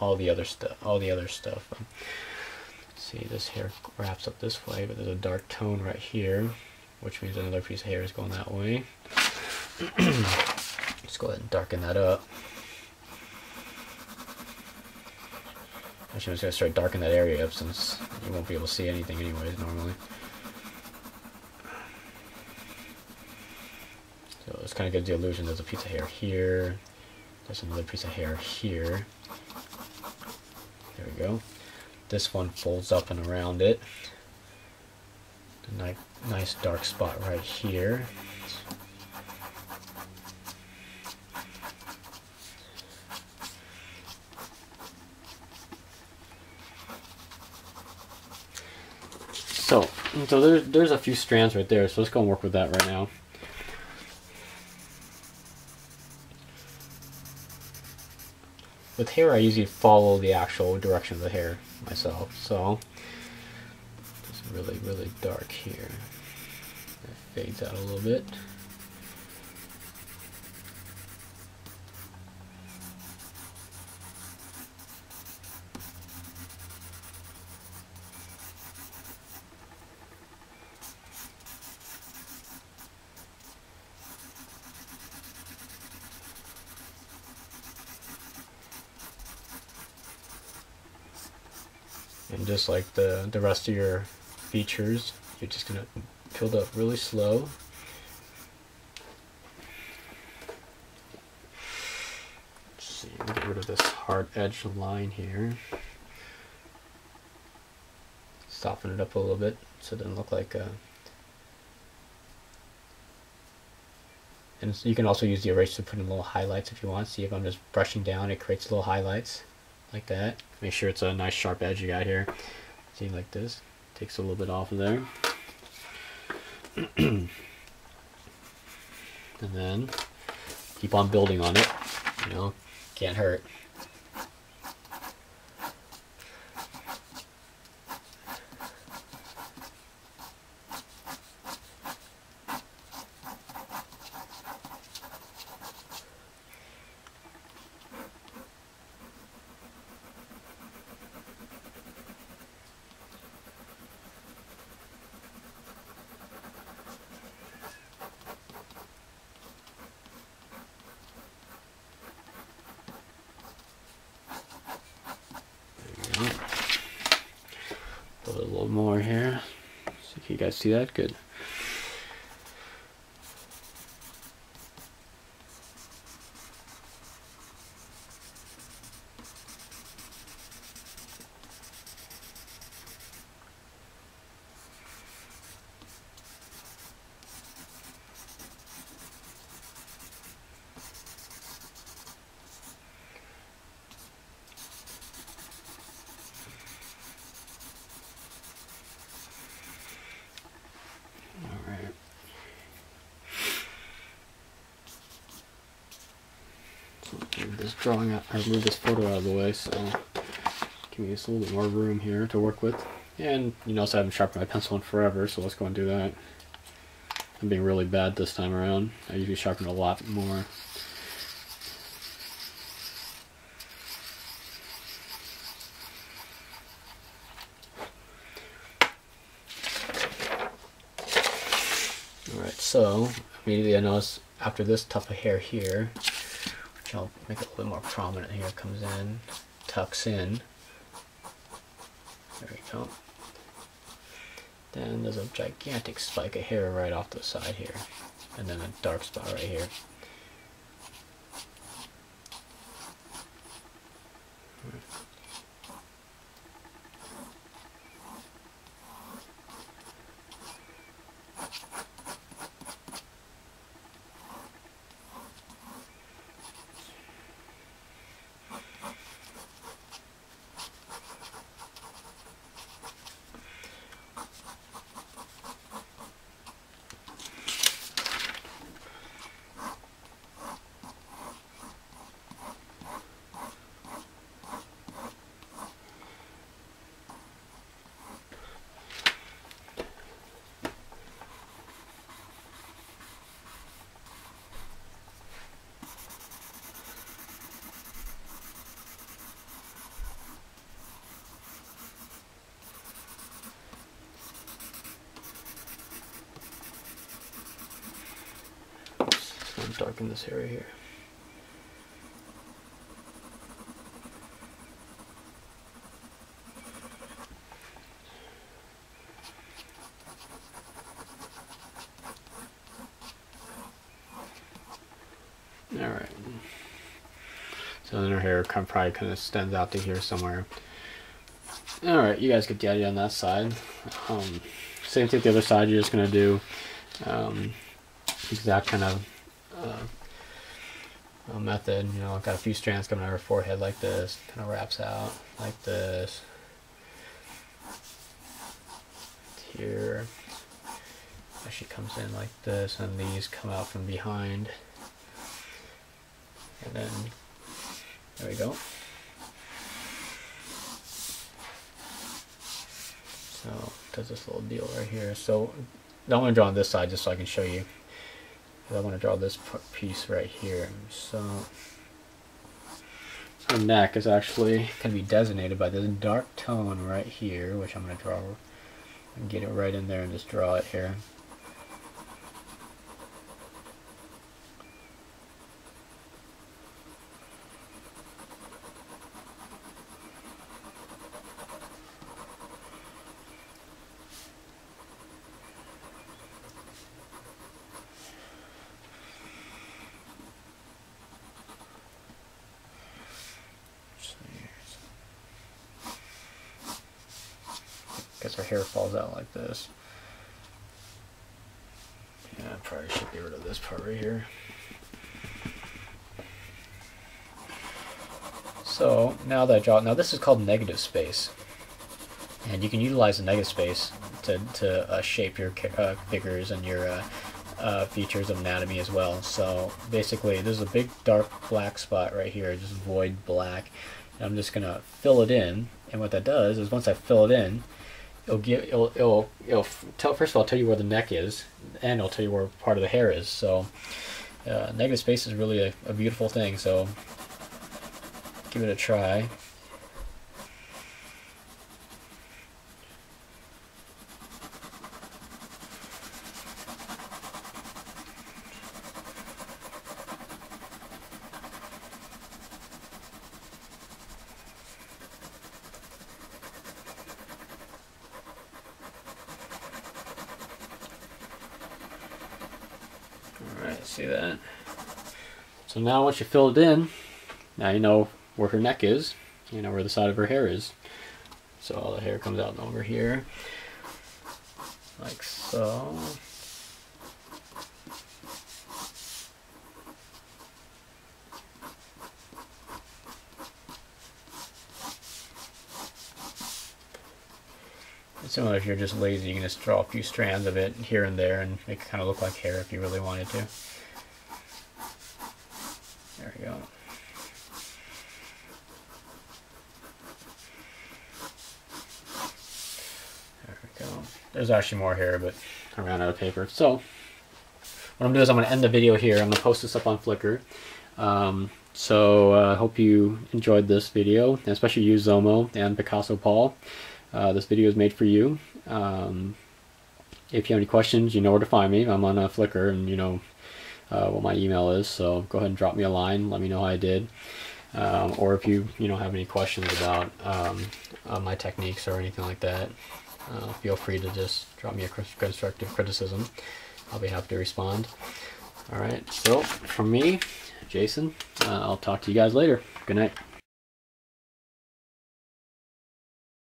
all the other stuff. All the other stuff. Um, see, this hair wraps up this way, but there's a dark tone right here, which means another piece of hair is going that way. Let's go ahead and darken that up. I'm just going to start darkening that area up since you won't be able to see anything anyways normally. So this kind of gives the illusion there's a piece of hair here, there's another piece of hair here. Go. This one folds up and around it. Nice, nice dark spot right here. So, so there's, there's a few strands right there, so let's go and work with that right now. With hair I usually follow the actual direction of the hair myself so. It's really really dark here. It fades out a little bit just like the the rest of your features you're just gonna build up really slow. Let's see get rid of this hard edge line here. Soften it up a little bit so it doesn't look like a and you can also use the eraser to put in little highlights if you want. See if I'm just brushing down it creates little highlights like that. Make sure it's a nice sharp edge you got here. See, like this. Takes a little bit off of there. and then keep on building on it. You know, can't hurt. a little more here. See if you guys see that? Good. Move this drawing out, or move this photo out of the way, so give me just a little bit more room here to work with. And you notice I haven't sharpened my pencil in forever, so let's go and do that. I'm being really bad this time around. I usually sharpen a lot more. Alright, so immediately I notice after this tuft of hair here, I'll make it a little bit more prominent here, comes in, tucks in. There we go. Then there's a gigantic spike of hair right off the side here. And then a dark spot right here. Darken this area here. Alright. So then her hair kind probably kind of extends out to here somewhere. Alright, you guys get the idea on that side. Um, same thing the other side, you're just to do um, exact kind of uh, method. You know, I've got a few strands coming out of her forehead like this, kind of wraps out like this. Here, she comes in like this, and these come out from behind. And then, there we go. So, does this little deal right here. So, I'm going to draw on this side just so I can show you. I want to draw this piece right here. So, the neck is actually going to be designated by this dark tone right here, which I'm going to draw and get it right in there and just draw it here. Guess her hair falls out like this. Yeah, I probably should get rid of this part right here. So now that I draw, now this is called negative space. And you can utilize the negative space to, to uh, shape your uh, figures and your uh, uh, features of anatomy as well. So basically, there's a big dark black spot right here, just void black. And I'm just going to fill it in. And what that does is once I fill it in, it'll give it'll it'll, it'll tell first of all tell you where the neck is and it'll tell you where part of the hair is so uh, negative space is really a, a beautiful thing so give it a try see that? So now once you fill it in, now you know where her neck is, you know where the side of her hair is. So all the hair comes out over here, like so. Similar if you're just lazy, you can just draw a few strands of it here and there and make it kind of look like hair if you really wanted to. There we go. There we go. There's actually more hair, but I ran out of paper. So, what I'm to do is I'm going to end the video here. I'm going to post this up on Flickr. Um, so, I uh, hope you enjoyed this video, especially you, Zomo, and Picasso Paul. Uh, this video is made for you. Um, if you have any questions, you know where to find me. I'm on uh, Flickr and you know uh, what my email is. So go ahead and drop me a line. Let me know how I did. Um, or if you you know have any questions about um, uh, my techniques or anything like that, uh, feel free to just drop me a constructive criticism. I'll be happy to respond. All right. So from me, Jason, uh, I'll talk to you guys later. Good night.